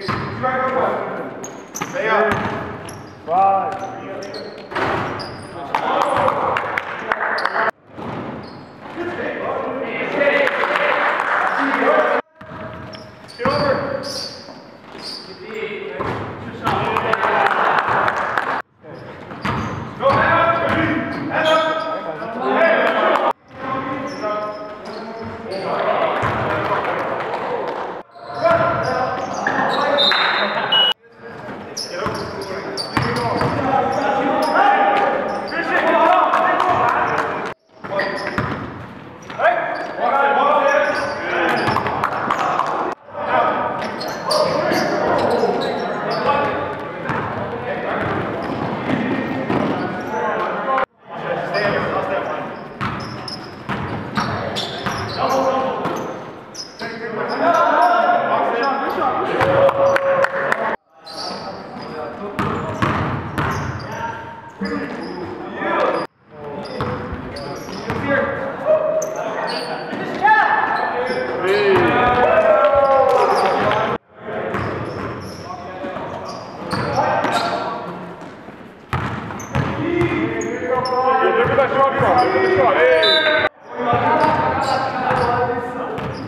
Stay Look at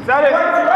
that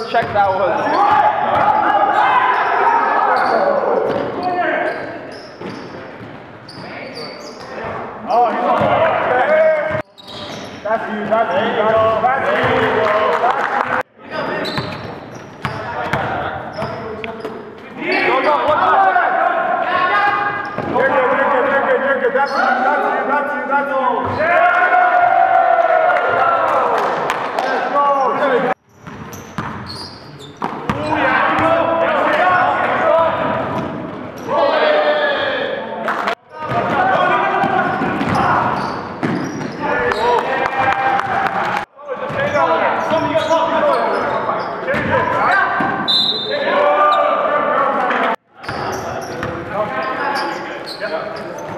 defense check that was. Oh, he's on fire. That's you, that's you, that's you. That's you, that's you. Yeah.